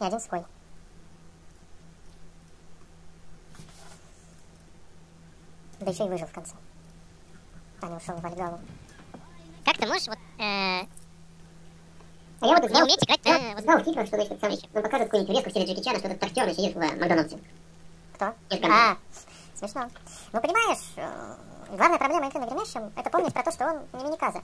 И один свой. Да еще и выжил в конце. А не ушел в Вальгалу. Как ты можешь вот... Э, А я вот не уметь играть я на... вот знал типа, что значит самый, ну показывает какую-нибудь резку в стиле Джеки Чана, что этот актер сидит в Макдональдсе. Кто? А, смешно. Ну, понимаешь, э, главная проблема игры на Гремящем это помнить про то, что он не миниказа.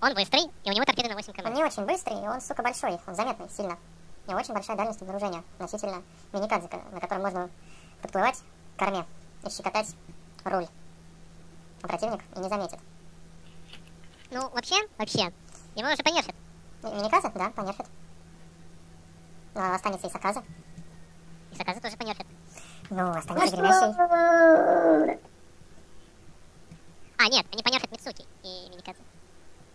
Он быстрый, и у него торпеды на 8 Он км. не очень быстрый, и он, сука, большой. Он заметный, сильно. У него очень большая дальность обнаружения относительно миникадзе, ко- на котором можно подплывать к корме и щекотать руль. А противник и не заметит. Ну, вообще, вообще, его уже понерфят. Ми- Миниказа, да, понерфит. Но останется и Саказа. И Саказа тоже понерфят. Ну, останется Гремящий. А, нет, они понерфят Мицуки и Миникадзе.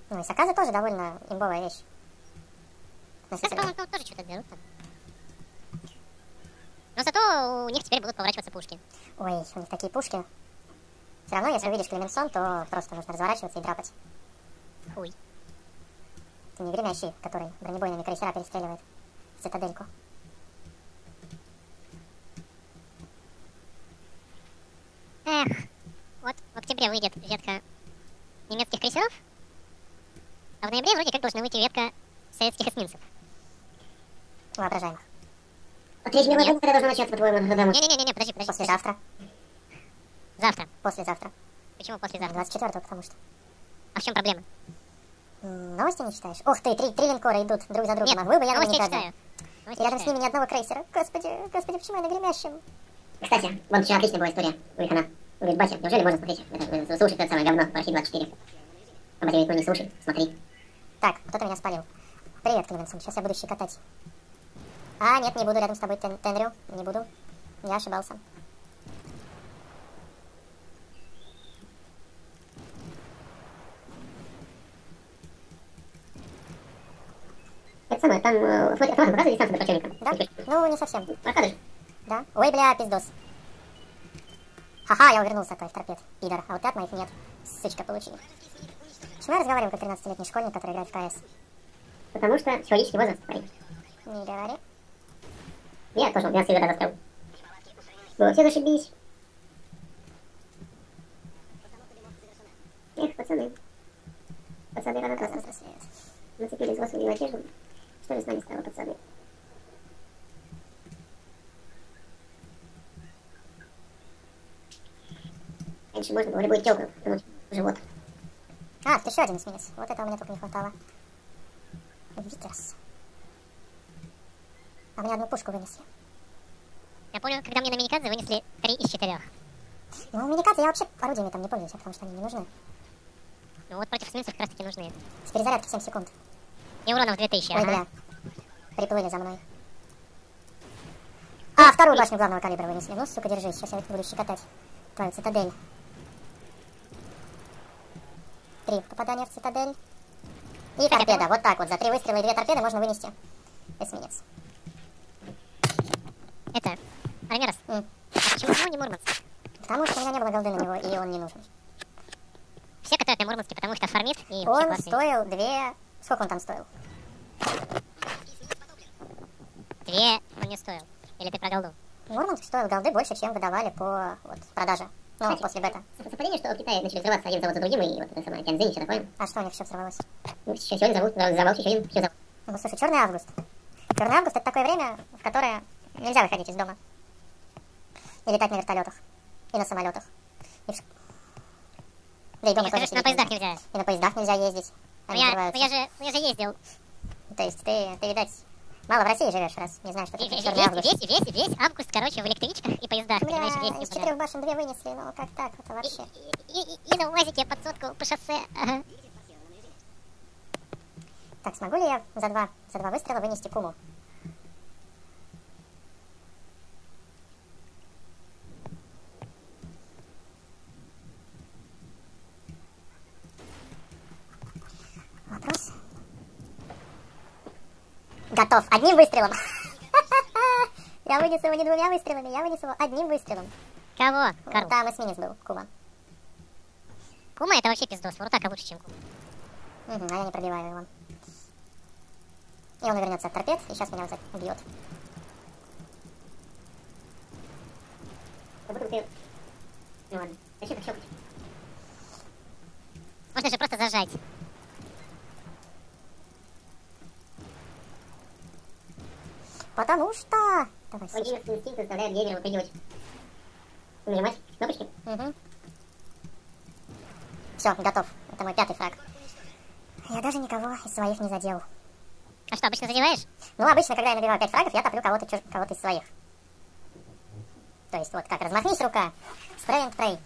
Ну, и Саказа тоже довольно имбовая вещь. Саказа, Относительно. по-моему, ну, тоже что-то берут там. Но зато у них теперь будут поворачиваться пушки. Ой, у них такие пушки. Все равно, если увидишь Клеменсон, то просто нужно разворачиваться и драпать. Хуй. Это не Гремящий, который бронебойными крейсера перестреливает в цитадельку. Эх, вот в октябре выйдет ветка немецких крейсеров, а в ноябре вроде как должна выйти ветка советских эсминцев. Воображаемых. А Третья мировая война когда должна начаться, по-твоему, когда мы... Не-не-не, подожди, подожди. подожди. Послезавтра. Завтра. Послезавтра. Почему послезавтра? 24 потому что. А в чем проблема? Новости не читаешь? Ух ты, три, три линкора идут друг за другом. Нет, а вы бы я новости Миникадзе. читаю. Новости И я рядом с читаю. ними ни одного крейсера. Господи, господи, почему я на гремящем? Кстати, вон вчера отличная была история у Ихана. Он говорит, батя, неужели можно смотреть, это, э, слушать это самое говно по России 24? А батя говорит, ну не слушай, смотри. Так, кто-то меня спалил. Привет, Клеменсон, сейчас я буду щекотать. А, нет, не буду рядом с тобой, Тен- Тенрю. Не буду. Я ошибался. Это самое, там, э, автомат показывает дистанцию до противника? Да? Ну, не совсем. Показываешь? Да? Ой, бля, пиздос. Ха-ха, я увернулся от твоих торпед, пидор. А вот от моих нет. Сычка получи. Почему я разговариваю как 13-летний школьник, который играет в КС? Потому что психологический возраст, парень. Не говори. Я тоже 12 лет застрял. Было все зашибись. Эх, пацаны. Пацаны рано красно свет. нацепили взрослую одежду. Что же с нами стало, пацаны? Раньше можно было любой телку ткнуть в живот. А, тут еще один эсминец. Вот этого мне только не хватало. Викерс. А мне одну пушку вынесли. Я помню, когда мне на Миникадзе вынесли 3 из 4. Ну, миникадзе я вообще орудиями там не пользуюсь, потому что они не нужны. Ну вот против эсминцев как раз таки нужны. С перезарядки 7 секунд. И уронов 2000, Ой, ага. бля. Приплыли за мной. А, вторую башню главного калибра вынесли. Ну, сука, держись, сейчас я буду щекотать твою цитадель. Три попадания в цитадель. И торпеда. Вот так вот. За три выстрела и две торпеды можно вынести эсминец. Это, а почему ну, не Мурманск? Потому что у меня не было голды на него, и он не нужен. Все катают на Мурманске, потому что фармит и Он стоил две... Сколько он там стоил? Две он не стоил. Или ты про голду? Мурманск стоил голды больше, чем выдавали по вот, продаже. Ну, Кстати. после бета. Совпадение, что в Китае начали взрываться один завод за другим, и вот это самое, Тяньцзинь, все такое. А что у них еще взорвалось? Ну, сейчас сегодня зовут, взорвался еще один, еще завод. Ну, слушай, черный август. Черный август это такое время, в которое нельзя выходить из дома. И летать на вертолетах. И на самолетах. И в Да и дома тоже на поездах нельзя. нельзя. И на поездах нельзя ездить. Они я, ну взрываются. я же, я же ездил. То есть ты, ты, видать, мало в России живешь, раз не знаешь, что Весь, такое весь, черный август. весь, весь, весь август, короче, в электричках и поездах, понимаешь, Бля, весь из четырех башен две вынесли, ну как так, это И, вообще. и, и, и на УАЗике под сотку по шоссе. Ага. Так, смогу ли я за два, за два выстрела вынести куму? Готов. Одним выстрелом. Я вынесу его не двумя выстрелами, я вынесу его одним выстрелом. Кого? Карл. Там эсминец был, кума. Кума это вообще пиздос. Вуртака лучше, чем Кума. Мгм, а я не пробиваю его. И он вернется от торпед, и сейчас меня вот убьет. Как будто ты... Ну ладно. Зачем так щелкать? Можно же просто зажать. Потому что... Давай. Логический инстинкт заставляет геймера выпрыгивать. Нажимать кнопочки. Угу. Все, готов. Это мой пятый фраг. Я даже никого из своих не задел. А что, обычно задеваешь? Ну, обычно, когда я набиваю 5 фрагов, я топлю кого-то чуж- кого-то из своих. То есть, вот как, размахнись рука, спрей and pray.